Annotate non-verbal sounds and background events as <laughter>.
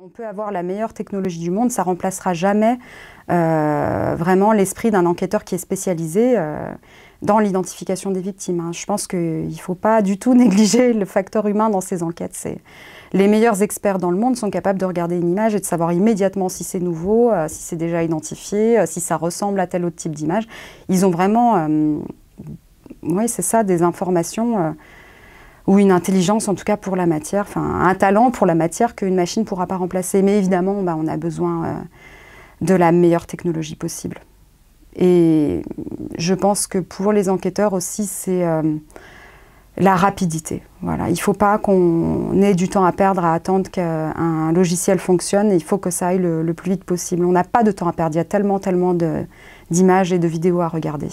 On peut avoir la meilleure technologie du monde, ça remplacera jamais euh, vraiment l'esprit d'un enquêteur qui est spécialisé euh, dans l'identification des victimes. Hein. Je pense qu'il ne faut pas du tout <laughs> négliger le facteur humain dans ces enquêtes. Les meilleurs experts dans le monde sont capables de regarder une image et de savoir immédiatement si c'est nouveau, euh, si c'est déjà identifié, si ça ressemble à tel autre type d'image. Ils ont vraiment, oui c'est ça, des informations ou une intelligence en tout cas pour la matière, enfin un talent pour la matière qu'une machine ne pourra pas remplacer. Mais évidemment, bah, on a besoin euh, de la meilleure technologie possible. Et je pense que pour les enquêteurs aussi, c'est euh, la rapidité. Voilà. Il ne faut pas qu'on ait du temps à perdre à attendre qu'un logiciel fonctionne. Il faut que ça aille le, le plus vite possible. On n'a pas de temps à perdre. Il y a tellement, tellement d'images et de vidéos à regarder.